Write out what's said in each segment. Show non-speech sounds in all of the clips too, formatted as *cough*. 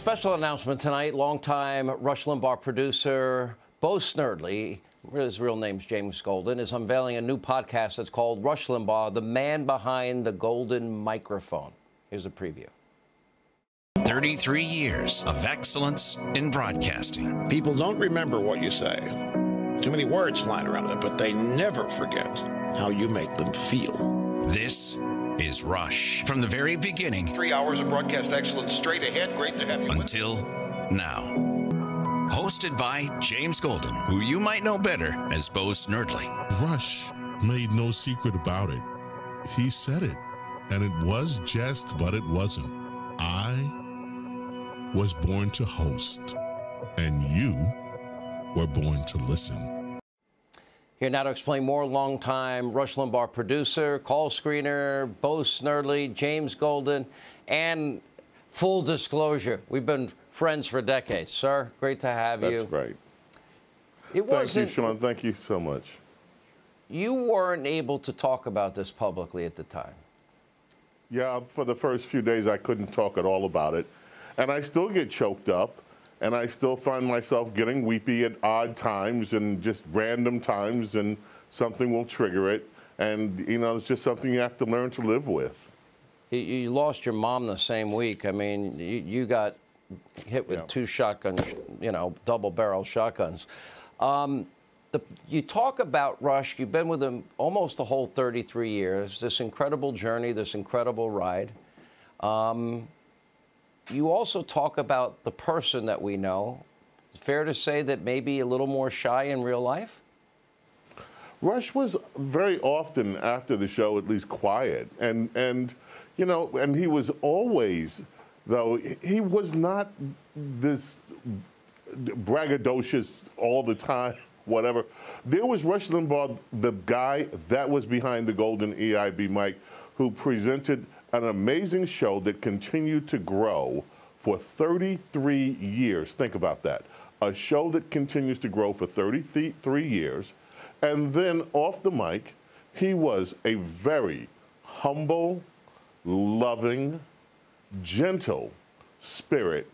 special announcement tonight. Longtime Rush Limbaugh producer Bo Snerdley, his real name's James Golden, is unveiling a new podcast that's called Rush Limbaugh, the man behind the golden microphone. Here's a preview. 33 years of excellence in broadcasting. People don't remember what you say. Too many words flying around it, but they never forget how you make them feel. This is Rush. From the very beginning. Three hours of broadcast excellence straight ahead. Great to have you. Until now. Hosted by James Golden, who you might know better as Bo Snerdley. Rush made no secret about it. He said it. And it was jest, but it wasn't. I was born to host, and you were born to listen. Here now to explain more, longtime Rush Limbaugh producer, call screener, Bo Snerdley, James Golden, and full disclosure, we've been friends for decades. Sir, great to have That's you. That's right. It Thank you, Sean. Thank you so much. You weren't able to talk about this publicly at the time. Yeah, for the first few days, I couldn't talk at all about it. And I still get choked up and I still find myself getting weepy at odd times and just random times, and something will trigger it. And, you know, it's just something you have to learn to live with. You, you lost your mom the same week. I mean, you, you got hit with yeah. two shotguns, you know, double barrel shotguns. Um, the, you talk about Rush, you've been with him almost the whole 33 years, this incredible journey, this incredible ride. Um, you also talk about the person that we know. Fair to say that maybe a little more shy in real life? Rush was very often after the show at least quiet. And, and you know, and he was always, though, he was not this braggadocious all the time, *laughs* whatever. There was Rush Limbaugh, the guy that was behind the golden EIB mic, who presented an amazing show that continued to grow for 33 years. Think about that. A show that continues to grow for 33 years. And then off the mic, he was a very humble, loving, gentle spirit,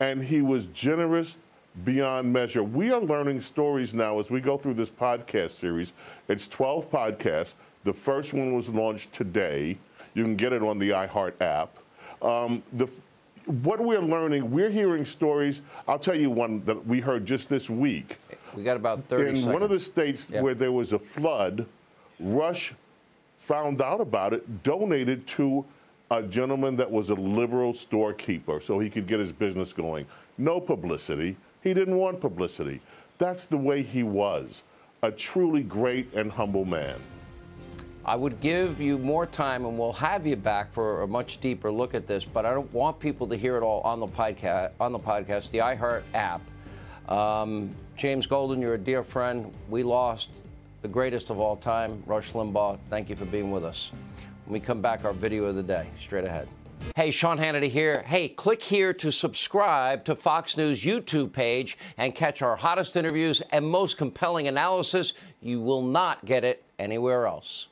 and he was generous beyond measure. We are learning stories now as we go through this podcast series. It's 12 podcasts. The first one was launched today. You can get it on the iHeart app. Um, the, what we're learning, we're hearing stories. I'll tell you one that we heard just this week. We got about 30 In seconds. one of the states yep. where there was a flood, Rush found out about it, donated to a gentleman that was a liberal storekeeper so he could get his business going. No publicity. He didn't want publicity. That's the way he was. A truly great and humble man. I would give you more time and we'll have you back for a much deeper look at this, but I don't want people to hear it all on the podcast, on the podcast, the iHeart app. Um, James Golden, you're a dear friend. We lost the greatest of all time, Rush Limbaugh. Thank you for being with us. When we come back, our video of the day, straight ahead. Hey, Sean Hannity here. Hey, click here to subscribe to Fox News YouTube page and catch our hottest interviews and most compelling analysis. You will not get it anywhere else.